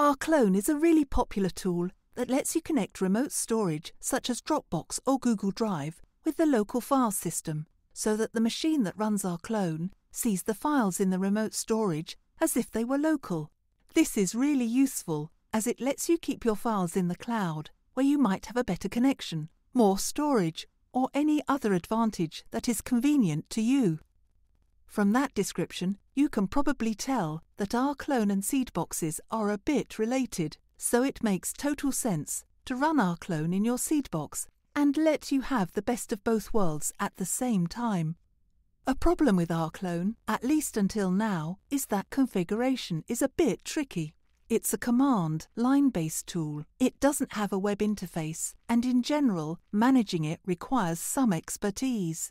rclone is a really popular tool that lets you connect remote storage such as Dropbox or Google Drive with the local file system so that the machine that runs rclone sees the files in the remote storage as if they were local. This is really useful as it lets you keep your files in the cloud where you might have a better connection, more storage, or any other advantage that is convenient to you. From that description, you can probably tell that rclone and seed boxes are a bit related, so it makes total sense to run rclone in your seed box and let you have the best of both worlds at the same time. A problem with rclone, at least until now, is that configuration is a bit tricky. It's a command line based tool. It doesn't have a web interface, and in general, managing it requires some expertise.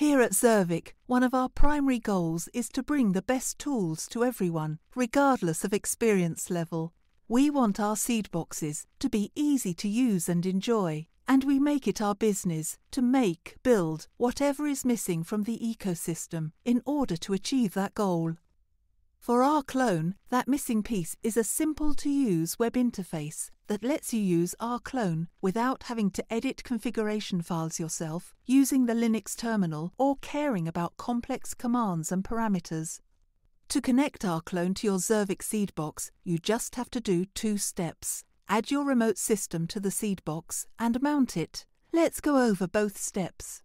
Here at Xirvik, one of our primary goals is to bring the best tools to everyone, regardless of experience level. We want our seed boxes to be easy to use and enjoy, and we make it our business to make, build whatever is missing from the ecosystem in order to achieve that goal. For rclone, that missing piece is a simple to use web interface that lets you use rclone without having to edit configuration files yourself using the Linux terminal or caring about complex commands and parameters. To connect rclone to your Xirvik seed box, you just have to do two steps. Add your remote system to the seed box and mount it. Let's go over both steps.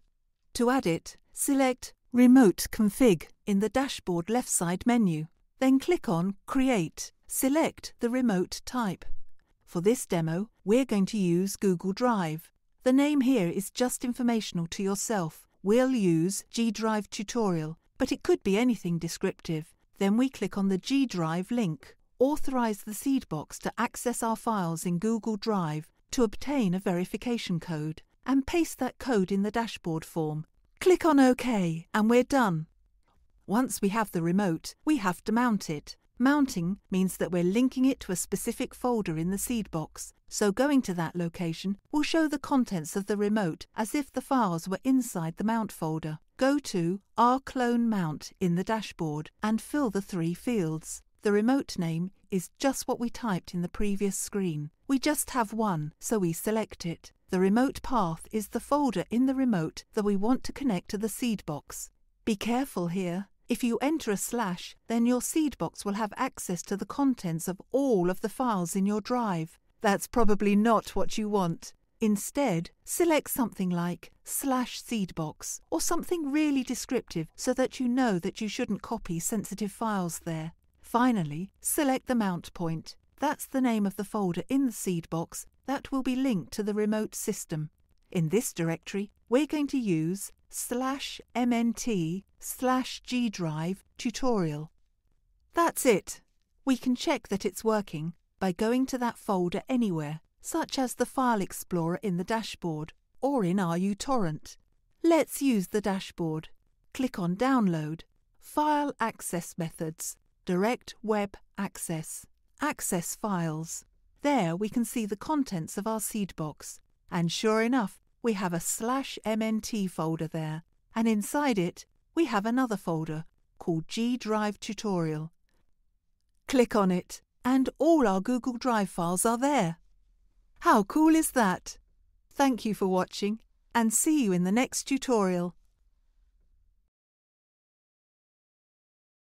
To add it, select Remote Config in the dashboard left side menu. Then click on Create. Select the remote type. For this demo, we're going to use Google Drive. The name here is just informational to yourself. We'll use G Drive Tutorial, but it could be anything descriptive. Then we click on the G Drive link. Authorize the seed box to access our files in Google Drive to obtain a verification code and paste that code in the dashboard form. Click on OK and we're done. Once we have the remote, we have to mount it. Mounting means that we're linking it to a specific folder in the seed box, so going to that location will show the contents of the remote as if the files were inside the mount folder. Go to rclone mount in the dashboard and fill the three fields. The remote name is just what we typed in the previous screen. We just have one, so we select it. The remote path is the folder in the remote that we want to connect to the seed box. Be careful here. If you enter a slash, then your seed box will have access to the contents of all of the files in your drive. That's probably not what you want. Instead, select something like slash seedbox or something really descriptive so that you know that you shouldn't copy sensitive files there. Finally, select the mount point. That's the name of the folder in the seed box that will be linked to the remote system. In this directory, we're going to use slash mnt slash gdrive tutorial. That's it. We can check that it's working by going to that folder anywhere, such as the File Explorer in the dashboard or in ruTorrent. Let's use the dashboard. Click on Download, File Access Methods, Direct Web Access, Access Files. There we can see the contents of our seed box. And sure enough, we have a slash mnt folder there, and inside it we have another folder called G Drive Tutorial. Click on it, and all our Google Drive files are there. How cool is that? Thank you for watching, and see you in the next tutorial.